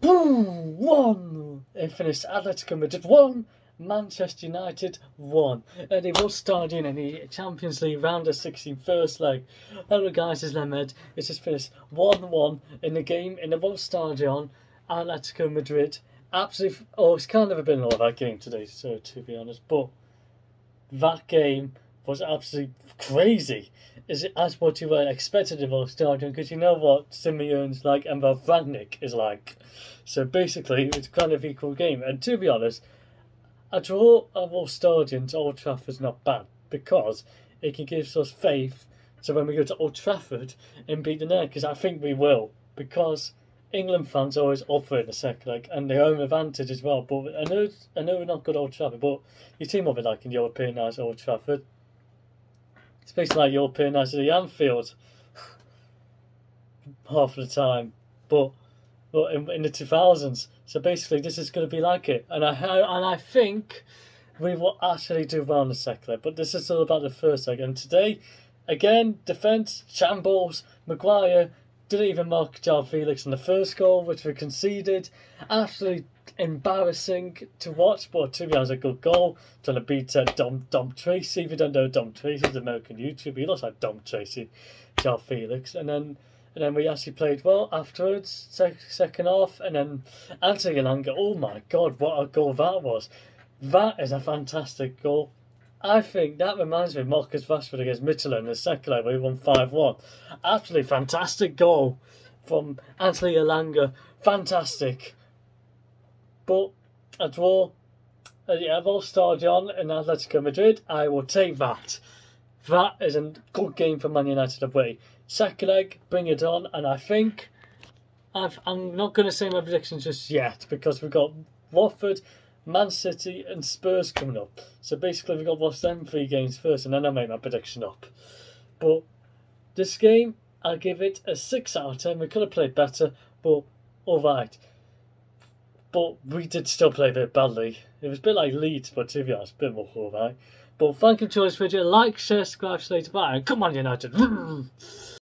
Boom! One! It finished Atletico Madrid 1, Manchester United 1. And it was starting in the Champions League round of 16 first leg. Hello guys, it's Lemed. It's just finished 1 1 in the game in the Wolf Stadion, Atletico Madrid. Absolutely, oh, it's kind of a bit of that game today, so to be honest. But that game was absolutely crazy. Is it as what you were expected of starting? Because you know what Simeone's like and what Rangnick is like. So basically, it's kind of equal game. And to be honest, a draw of all stadiums, Old Trafford's not bad because it can give us faith. So when we go to Old Trafford and beat the net, because I think we will, because England fans always offer in the second leg and their own advantage as well. But I know I know we're not good Old Trafford, but your team will be like in European nights Old Trafford. Basically like European nights at the Anfield half of the time. But but in, in the two thousands. So basically this is gonna be like it. And I and I think we will actually do well in the second leg. But this is all about the first leg. And today again, defence, shambles, Maguire didn't even mark João Felix in the first goal, which we conceded. Absolutely embarrassing to watch, but to be honest, a good goal. Trying to beat uh, Dom, Dom Tracy. If you don't know Dom Tracy, he's American YouTube. He looks like Dom Tracy, João Felix. And then and then we actually played well afterwards, sec- second half. And then Anthony Elanga, oh my god, what a goal that was. That is a fantastic goal. I think that reminds me of Marcus Rashford against Midtjylland in the second leg where he won 5 1. Absolutely fantastic goal from Anthony Elanga. Fantastic. But a draw at the Evo Stadion in Atletico Madrid, I will take that. That is a good game for Man United away. Second leg, bring it on, and I think i am not going to say my predictions just yet because we've got Watford Man City and Spurs coming up. So basically, we've got watch them three games first, and then I'll make my prediction up. But this game, I'll give it a 6 out of 10. We could have played better, but alright. But we did still play a bit badly. It was a bit like Leeds, but to be honest, a bit more alright. But thank you for this video. Like, share, subscribe, stay to bye, and come on, United!